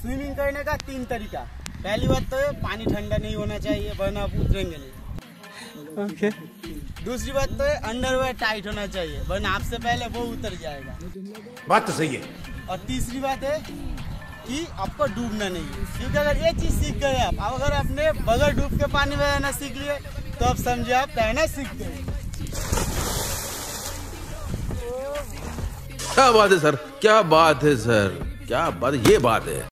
Swimming करने का तीन तरीका। पहली बात तो पानी ठंडा नहीं होना चाहिए वरना आप उतरेंगे नहीं। ओके। दूसरी बात तो अंडरवेयर टाइट होना चाहिए वरना आपसे पहले वो उतर जाएगा। बात तो सही है। और तीसरी बात है कि आपको डूबना नहीं है। क्योंकि अगर ये चीज़ सीख गए आप अगर आपने बगैर डूब के पानी में रहना सीख लिए तो आप समझे आप तैरना सीख गए क्या बात है सर? क्या बात है सर? क्या बात ये बात है।